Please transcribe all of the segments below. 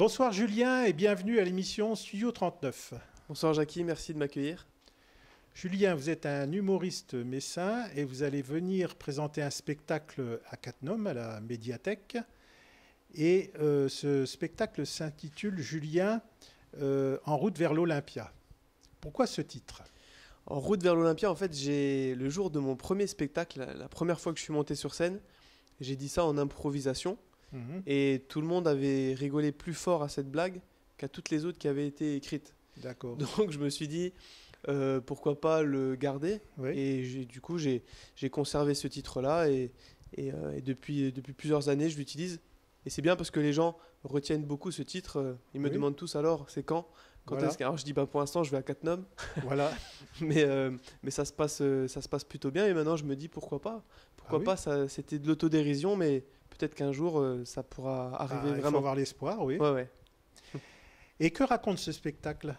Bonsoir Julien et bienvenue à l'émission Studio 39. Bonsoir Jackie, merci de m'accueillir. Julien, vous êtes un humoriste messin et vous allez venir présenter un spectacle à Cattenom, à la médiathèque. Et euh, ce spectacle s'intitule Julien euh, en route vers l'Olympia. Pourquoi ce titre? En route vers l'Olympia, en fait, j'ai le jour de mon premier spectacle, la, la première fois que je suis monté sur scène, j'ai dit ça en improvisation. Mhm. Et tout le monde avait rigolé plus fort à cette blague qu'à toutes les autres qui avaient été écrites. D'accord. Donc je me suis dit, euh, pourquoi pas le garder? Oui. Et du coup, j'ai conservé ce titre-là et, et, euh, et depuis, depuis plusieurs années, je l'utilise. Et c'est bien parce que les gens retiennent beaucoup ce titre. Ils me Oui. demandent tous alors, c'est quand? Quand Voilà. que... Alors je dis, bah, pour l'instant, je vais à Cattenom, Voilà. mais, euh, mais ça, se passe, ça se passe plutôt bien. Et maintenant, je me dis, pourquoi pas? Pourquoi Ah oui. pas? Ça, C'était de l'autodérision, mais peut-être qu'un jour, euh, ça pourra Ah, arriver il faut vraiment. avoir l'espoir, oui. Ouais, ouais. Et que raconte ce spectacle?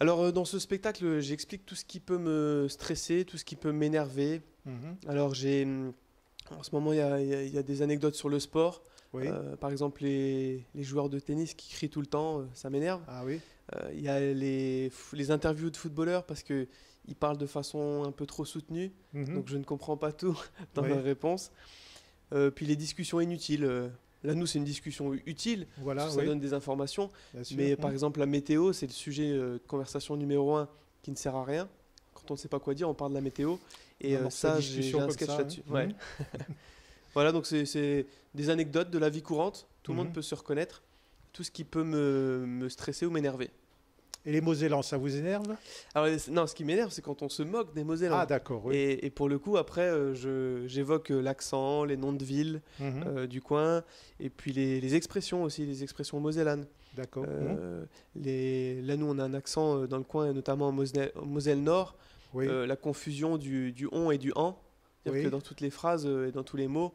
Alors, euh, dans ce spectacle, j'explique tout ce qui peut me stresser, tout ce qui peut m'énerver, Mhm. Alors j'ai hum, en ce moment il y a, il y a- il y a des anecdotes sur le sport. Oui. Euh, par exemple les, les joueurs de tennis qui crient tout le temps, ça m'énerve. Ah oui. Euh, Il y a les interviews de footballeurs parce que ils parlent de façon un peu trop soutenue, Mhm. donc je ne comprends pas tout dans Oui. leurs réponses. Euh, puis les discussions inutiles. euh, là nous c'est une discussion utile, Voilà, ça oui, donne des informations. Mais par Mhm. exemple la météo c'est le sujet euh, de conversation numéro un qui ne sert à rien. Quand on ne sait pas quoi dire, on parle de la météo. Et Un euh, ça, j'ai un sketch là-dessus. hein. Ouais. Voilà, donc c'est- des anecdotes de la vie courante. Tout le Mhm. monde peut se reconnaître. Tout ce qui peut me, me stresser ou m'énerver. Et les Mosellans, ça vous énerve? Alors, non, ce qui m'énerve, c'est quand on se moque des Mosellans. Ah d'accord, oui. et, et pour le coup, après, euh, j'évoque euh, l'accent, les noms de villes Mhm. euh, du coin, et puis les, les expressions aussi, les expressions mosellanes. D'accord. Mhm. Euh, les, là, nous, on a un accent dans le coin, notamment en Moselle, Nord, Oui. la confusion du, du on et du en. C'est-à-dire Oui. que dans toutes les phrases et dans tous les mots,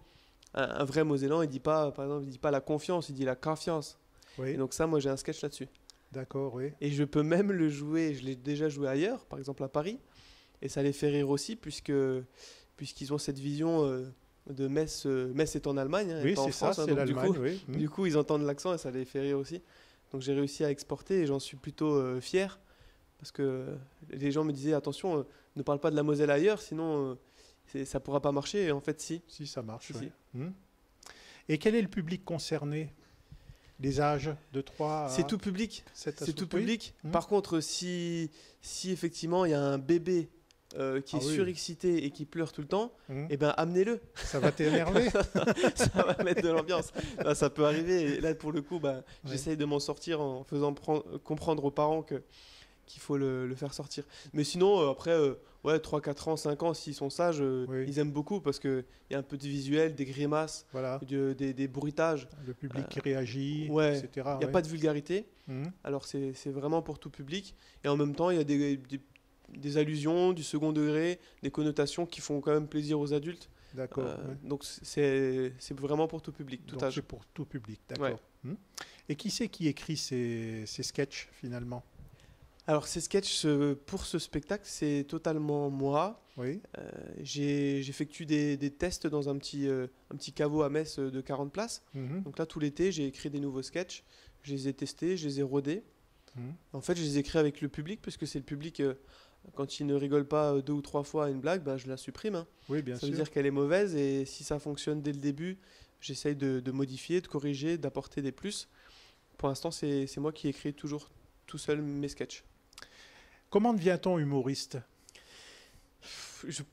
un, un vrai Mosellan, il dit pas, par exemple, il dit pas la confiance, il dit la confiance. oui. Et donc ça, moi, j'ai un sketch là-dessus. D'accord, oui. Et je peux même le jouer, je l'ai déjà joué ailleurs, par exemple à Paris, et ça les fait rire aussi, puisque puisqu'ils ont cette vision euh, de Metz, euh, Metz est en Allemagne, hein, Oui, c'est ça, hein, c'est du l'Allemagne, oui. Du coup, ils entendent l'accent et ça les fait rire aussi. Donc j'ai réussi à exporter et j'en suis plutôt euh, fier, parce que les gens me disaient, attention, ne parle pas de la Moselle ailleurs, sinon ça pourra pas marcher, et en fait si. Si, ça marche. Si, oui. si. Mhm. Et quel est le public concerné? Les âges de 3 à C'est tout public. 7 à C'est tout 60? Oui. public. Mhm. Par contre, si, si effectivement il y a un bébé euh, qui Ah est oui. surexcité et qui pleure tout le temps, Mhm. eh ben amenez-le. Ça va t'énerver ça va mettre de l'ambiance. Ça peut arriver. Et là, pour le coup, Ouais. j'essaye de m'en sortir en faisant pren- comprendre aux parents que qu'il faut le, le faire sortir. Mais sinon, euh, après, euh, ouais, 3, 4 ans, 5 ans, s'ils sont sages, euh, Oui. ils aiment beaucoup parce qu'il y a un peu de visuel, des grimaces, Voilà. de- des, des bruitages. Le public qui réagit, ouais. etc. Il n'y a ouais. pas de vulgarité. Mhm. Alors c'est vraiment pour tout public. Et en même temps, il y a des, des, des allusions, du second degré, des connotations qui font quand même plaisir aux adultes. D'accord. Euh, ouais. Donc c'est c'est vraiment pour tout public, tout Donc âge. c'est pour tout public, d'accord. Mhm. Et qui c'est qui écrit ces, ces sketchs finalement? Alors ces sketchs pour ce spectacle, c'est totalement moi. Oui. Euh, j'ai- J'effectue des, des tests dans un petit, euh, un petit caveau à Metz euh, de 40 places. Mhm. Donc là, tout l'été, j'ai écrit des nouveaux sketchs. Je les ai testés, je les ai rodés. Mhm. En fait, je les écris avec le public, parce que c'est le public, euh, quand il ne rigole pas deux ou trois fois à une blague, bah, je la supprime. hein. Oui, bien ça sûr. veut dire qu'elle est mauvaise, et si ça fonctionne dès le début, j'essaye de, de modifier, de corriger, d'apporter des plus. Pour l'instant, c'est moi qui écris toujours tout seul mes sketchs. Comment devient-on humoriste je-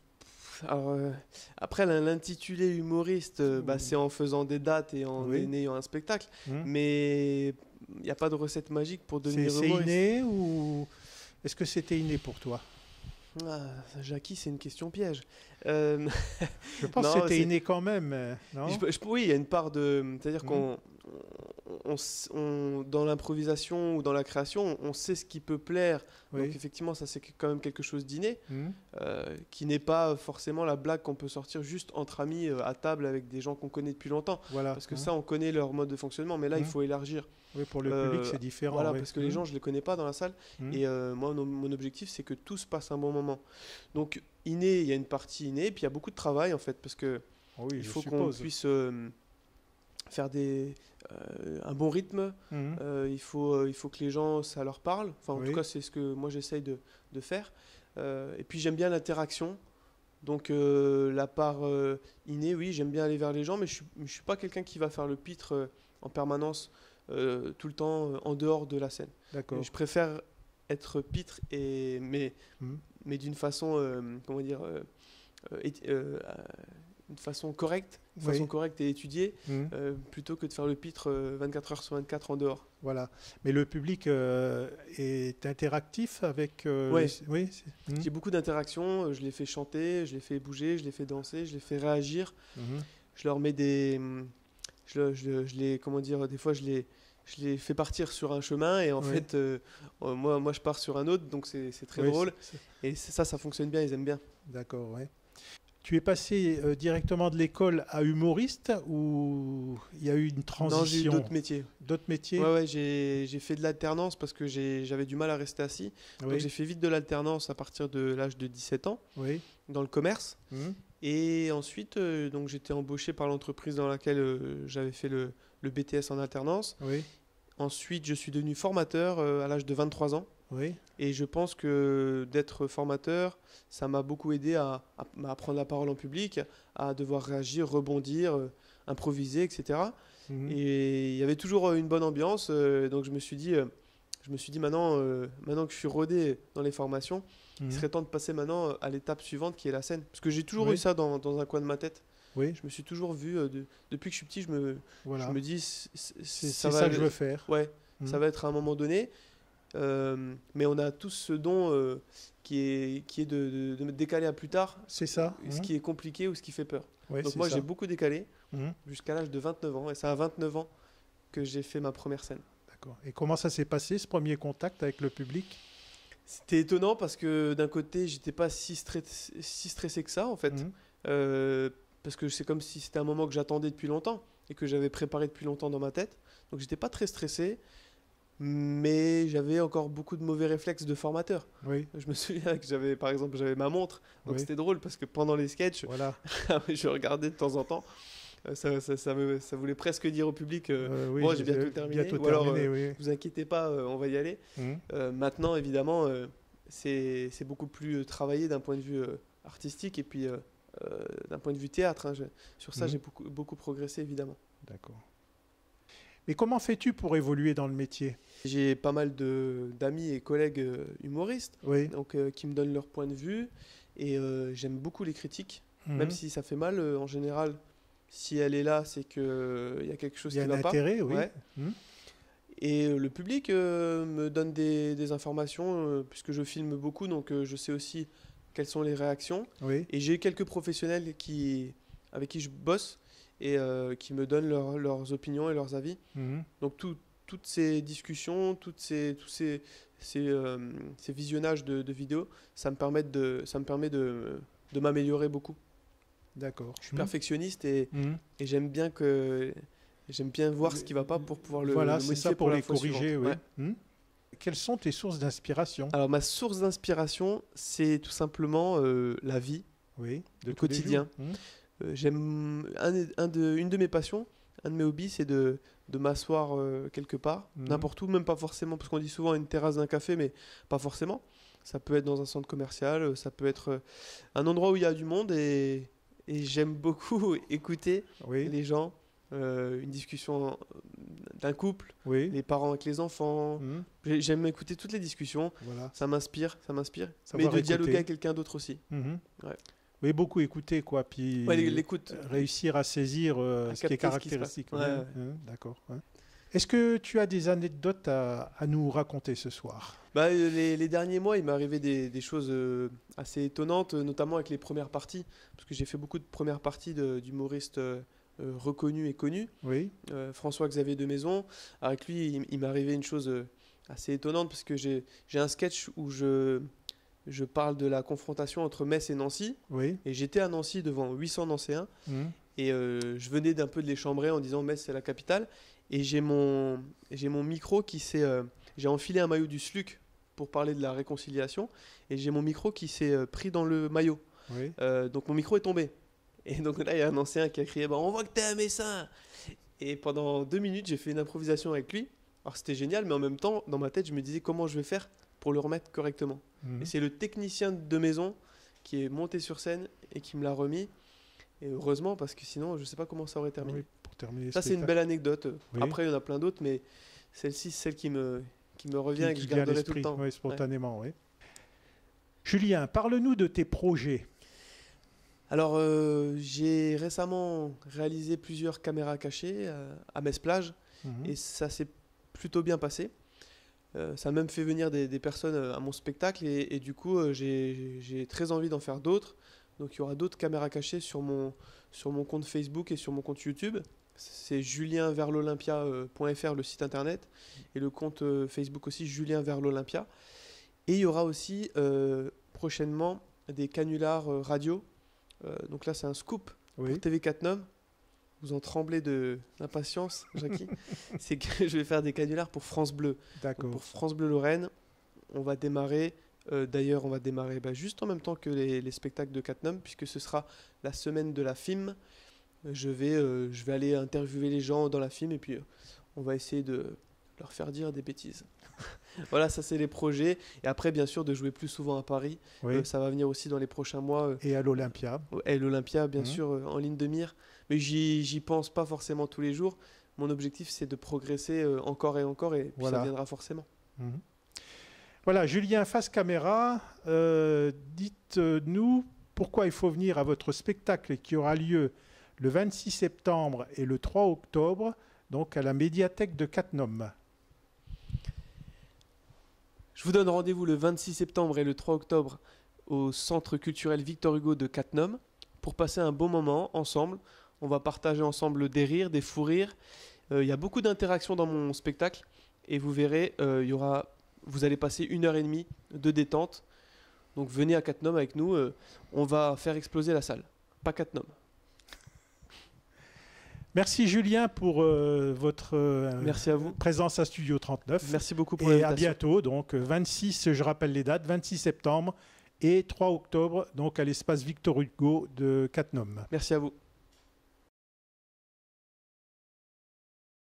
alors, euh, après, l'in- l'intitulé humoriste, euh, bah, c'est en faisant des dates et en Oui. ayant un spectacle. Mhm. Mais il n'y a pas de recette magique pour C'est devenir c'est humoriste. inné ou est-ce que c'était inné pour toi? Ah, Jackie, c'est une question piège. Euh, Je pense Non, que c'était c'est- inné quand même, non? Je- je- oui, il y a une part de. C'est-à-dire Mhm. qu'on. On dans l'improvisation ou dans la création, on sait ce qui peut plaire. Oui. Donc effectivement, ça c'est quand même quelque chose d'inné, Mhm. euh, qui n'est pas forcément la blague qu'on peut sortir juste entre amis euh, à table avec des gens qu'on connaît depuis longtemps. Voilà. Parce que hein. ça, on connaît leur mode de fonctionnement, mais là, il Mhm. faut élargir. Oui, pour le euh, public, c'est différent. Voilà, parce que les Mhm. gens, je les connais pas dans la salle. Mhm. Et moi, mon, mon objectif, c'est que tout se passe un bon moment. Donc, inné, il y a une partie innée, puis il y a beaucoup de travail, en fait, parce que Oh oui, il faut qu'on puisse faire des, euh, un bon rythme. Mhm. Euh, il, faut, euh, il faut que les gens, ça leur parle. Enfin, en Oui. tout cas, c'est ce que moi j'essaye de, de faire. Et puis j'aime bien l'interaction. Donc la part innée, oui, j'aime bien aller vers les gens, mais je ne suis pas quelqu'un qui va faire le pitre en permanence, tout le temps, en dehors de la scène. D'accord. Je préfère être pitre, et, mais, Mhm. mais d'une façon, comment dire, euh, euh, euh, euh, une façon correcte, Oui. façon correcte et étudiée, Mhm. euh, plutôt que de faire le pitre euh, 24 heures sur 24 en dehors. Voilà. Mais le public euh, est interactif avec. euh, Ouais. les- Oui. Mhm. J'ai beaucoup d'interactions, euh, je les fais chanter, je les fais bouger, je les fais danser, je les fais réagir. Mhm. Je leur mets des. Je, le- je le- je les. Comment dire Des fois, je les, je les fais partir sur un chemin et en Oui. fait, euh, euh, moi, moi, je pars sur un autre, donc c'est très Oui, drôle. Et ça, ça fonctionne bien, ils aiment bien. D'accord, ouais. Tu es passé euh, directement de l'école à humoriste ou il y a eu une Non, j'ai eu transition d'autres métiers. D'autres métiers Ouais, ouais, j'ai fait de l'alternance parce que j'avais du mal à rester assis. Oui. Donc j'ai fait vite de l'alternance à partir de l'âge de 17 ans oui. dans le commerce. Mhm. Et ensuite, euh, donc j'étais embauché par l'entreprise dans laquelle euh, j'avais fait le, le BTS en alternance. Oui. Ensuite, je suis devenu formateur euh, à l'âge de 23 ans. Oui. Et je pense que d'être formateur, ça m'a beaucoup aidé à, à- à prendre la parole en public, à devoir réagir, rebondir, euh, improviser, etc. Mhm. Et il y avait toujours euh, une bonne ambiance. euh, donc je me suis dit, euh, je me suis dit maintenant, maintenant que je suis rodé dans les formations, Mhm. il serait temps de passer maintenant à l'étape suivante qui est la scène. Parce que j'ai toujours Oui. eu ça dans, dans un coin de ma tête. Oui, Je me suis toujours vu, de- depuis que je suis petit, je me, voilà. je me dis, C'est ça que je veux faire. Ouais, Mhm. ça va être à un moment donné. Euh, mais on a tous ce don euh, qui est, qui est de, de, de décaler à plus tard C'est ça. ce Mhm. qui est compliqué ou ce qui fait peur. Ouais, Donc moi j'ai beaucoup décalé Mhm. jusqu'à l'âge de 29 ans et c'est à 29 ans que j'ai fait ma première scène. D'accord. Et comment ça s'est passé ce premier contact avec le public? C'était étonnant parce que d'un côté j'étais pas si, stress- si stressé que ça en fait. Mhm. Euh, parce que c'est comme si c'était un moment que j'attendais depuis longtemps et que j'avais préparé depuis longtemps dans ma tête. Donc j'étais pas très stressé, mais j'avais encore beaucoup de mauvais réflexes de formateur. Oui, Je me souviens que j'avais, par exemple, j'avais ma montre. Donc Oui. c'était drôle parce que pendant les sketchs, voilà. je regardais de temps en temps. Euh, Ça, ça, ça me- ça voulait presque dire au public euh, Euh, oui, bon, j'ai bientôt terminé. Bientôt Ou alors, terminé, euh, oui. Vous inquiétez pas, euh, on va y aller. Euh, maintenant, évidemment, euh, c'est beaucoup plus euh, travaillé d'un point de vue euh, artistique et puis euh, euh, d'un point de vue théâtre. hein. Je- sur ça, Mhm. j'ai beaucoup, beaucoup progressé, évidemment. D'accord. Mais comment fais-tu pour évoluer dans le métier? J'ai pas mal d'amis et collègues euh, humoristes Oui. donc, euh, qui me donnent leur point de vue et euh, j'aime beaucoup les critiques. Mhm. Même si ça fait mal, euh, en général, si elle est là, c'est qu'il y a quelque chose il y a qui un va pas. intérêt, oui. Ouais. Mhm. Et le public me donne des, des informations, puisque je filme beaucoup, donc je sais aussi quelles sont les réactions. Oui. Et j'ai quelques professionnels qui, avec qui je bosse et euh, qui me donnent leur- leurs opinions et leurs avis. Mhm. Donc tout- toutes ces discussions, toutes ces, tous ces, ces, euh, ces visionnages de, de vidéos, ça me permet de, ça me permet de, de m'améliorer beaucoup. D'accord. Je suis perfectionniste et, Mhm. et j'aime bien que j'aime bien voir ce qui va pas pour pouvoir le, voilà, c'est ça pour, les corriger. oui. Ouais. Mhm. Quelles sont tes sources d'inspiration? Alors ma source d'inspiration, c'est tout simplement euh, la vie. oui, de le quotidien. Euh, J'aime un, un de, une de mes passions, un de mes hobbies, c'est de, de m'asseoir euh, quelque part, Mhm. n'importe où, même pas forcément, parce qu'on dit souvent une terrasse d'un café, mais pas forcément. Ça peut être dans un centre commercial, euh, ça peut être un endroit où il y a du monde et, et j'aime beaucoup écouter Oui, les gens, euh, une discussion d'un couple, oui. les parents avec les enfants. Mhm. J'ai- J'aime écouter toutes les discussions, Voilà. ça m'inspire, ça m'inspire. Mais de dialoguer avec quelqu'un d'autre aussi. Mhm. Ouais. Oui, beaucoup écouter, quoi. Puis Ouais, l'écoute. réussir à saisir euh, À ce qui est caractéristique. Ouais, ouais. ouais. Hein, D'accord. Est-ce que tu as des anecdotes à, à nous raconter ce soir? Bah, euh, les, les derniers mois, il m'est arrivé des, des choses euh, assez étonnantes, notamment avec les premières parties, parce que j'ai fait beaucoup de premières parties d'humoristes reconnus et connus. Oui. Euh, François-Xavier de Maison, avec lui, il, il m'est arrivé une chose assez étonnante, parce que j'ai un sketch où je, je parle de la confrontation entre Metz et Nancy, Oui. et j'étais à Nancy devant 800 Nancéens, Mhm. et euh, je venais d'un peu de les chambrer en disant Metz c'est la capitale, et j'ai mon, j'ai mon micro qui s'est... euh, j'ai enfilé un maillot du SLUC pour parler de la réconciliation, et j'ai mon micro qui s'est euh, pris dans le maillot. Oui. Donc mon micro est tombé. Et donc là, il y a un ancien qui a crié bah, On voit que t'es un messin Et pendant deux minutes, j'ai fait une improvisation avec lui. Alors c'était génial, mais en même temps, dans ma tête, je me disais comment je vais faire pour le remettre correctement. Mhm. Et c'est le technicien de maison qui est monté sur scène et qui me l'a remis. Et heureusement, parce que sinon, je ne sais pas comment ça aurait terminé. Oui, pour terminer ça, c'est une belle anecdote. Oui. Après, il y en a plein d'autres, mais celle-ci, c'est celle qui me, qui me revient Qui- et que je à garderai tout le l'esprit, temps. oui, spontanément, oui. Julien, parle-nous de tes projets. Alors, euh, j'ai récemment réalisé plusieurs caméras cachées euh, à Metz-Plage. Mhm. et ça s'est plutôt bien passé. Euh, ça a même fait venir des, des personnes euh, à mon spectacle et, et du coup euh, j'ai très envie d'en faire d'autres. Donc il y aura d'autres caméras cachées sur mon, sur mon compte Facebook et sur mon compte YouTube. C'est julienverlolympia.fr le site internet et le compte Facebook aussi Julien vers l'Olympia. Et il y aura aussi euh, prochainement des canulars radio. Euh, donc là c'est un scoop Oui. TV4 Nom, vous en tremblez de d'impatience, Jackie. c'est que je vais faire des canulars pour France Bleu. D'accord. pour France Bleu Lorraine, on va démarrer. euh, D'ailleurs, on va démarrer bah, juste en même temps que les, les spectacles de Catnum, puisque ce sera la semaine de la film. Je vais, euh, je vais aller interviewer les gens dans la film et puis euh, on va essayer de leur faire dire des bêtises. Voilà, ça c'est les projets. Et après, bien sûr, de jouer plus souvent à Paris. Oui. Euh, ça va venir aussi dans les prochains mois. euh, Et à l'Olympia. et l'Olympia, bien Mhm. sûr, euh, en ligne de mire. Mais j'y pense pas forcément tous les jours. Mon objectif, c'est de progresser encore et encore, et puis Voilà. ça viendra forcément. Mhm. Voilà, Julien, face caméra, dites-nous pourquoi il faut venir à votre spectacle qui aura lieu le 26 septembre et le 3 octobre, donc à la médiathèque de Cattenom. Je vous donne rendez-vous le 26 septembre et le 3 octobre au Centre culturel Victor Hugo de Cattenom pour passer un bon moment ensemble. On va partager ensemble des rires, des fous rires. Euh, Il y a beaucoup d'interactions dans mon spectacle et vous verrez, euh, aura, vous allez passer une heure et demie de détente. Donc venez à Cattenom avec nous, euh, on va faire exploser la salle. Pas Cattenom. Merci Julien pour euh, votre euh, Merci à vous. présence à Studio 39. Merci beaucoup pour Et à bientôt, donc euh, 26, je rappelle les dates, 26 septembre et 3 octobre, donc à l'espace Victor Hugo de Cattenom. Merci à vous.